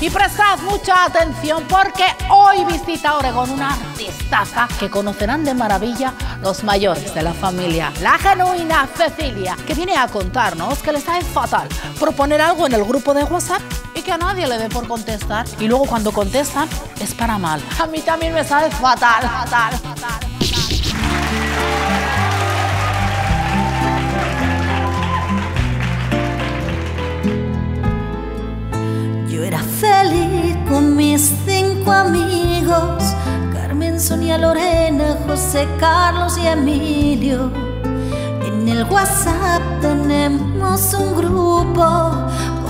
Y prestad mucha atención porque hoy visita Oregón una artistaza que conocerán de maravilla los mayores de la familia, la genuina Cecilia, que viene a contarnos que le sabe fatal proponer algo en el grupo de WhatsApp y que a nadie le dé por contestar. Y luego cuando contestan es para mal. A mí también me sabe fatal, fatal, fatal. Feliz con mis cinco amigos, Carmen, Sonia, Lorena, José, Carlos y Emilio. En el WhatsApp tenemos un grupo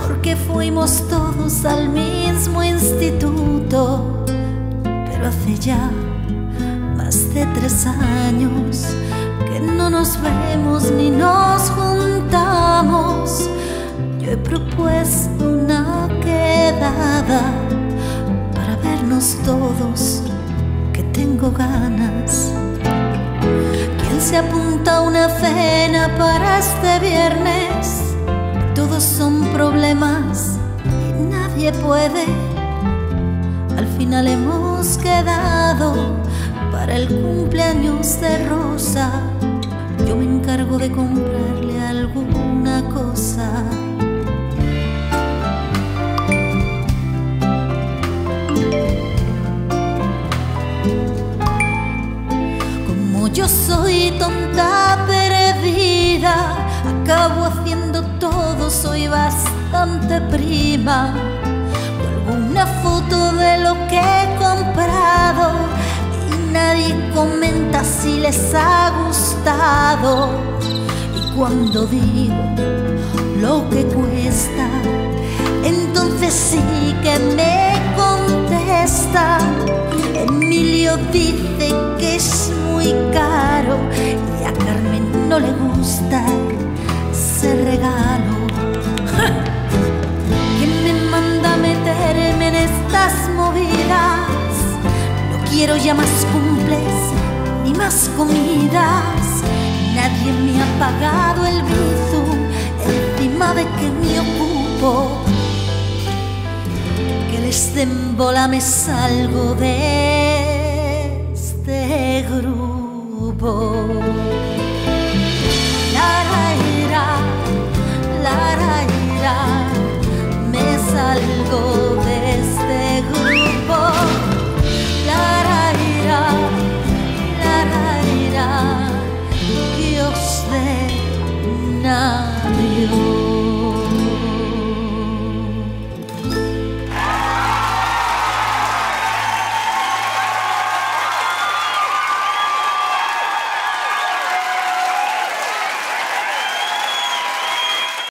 porque fuimos todos al mismo instituto. Pero hace ya más de tres años que no nos vemos ni nos juntamos. Yo he propuesto para vernos todos, que tengo ganas. ¿Quién se apunta a una cena para este viernes? Todos son problemas y nadie puede. Al final hemos quedado para el cumpleaños de Rosa. Yo me encargo de comprarle alguna cosa. Yo soy tonta perdida, acabo haciendo todo, soy bastante prima. Cuelgo una foto de lo que he comprado y nadie comenta si les ha gustado. Y cuando digo lo que cuesta, entonces sí que me contesta. Emilio dice que es muy caro no le gusta ese regalo. ¿Quién me manda a meterme en estas movidas? No quiero ya más cumples ni más comidas. Nadie me ha pagado el bizum encima de que me ocupo que les den bola me salgo de este grupo. Me salgo de este grupo.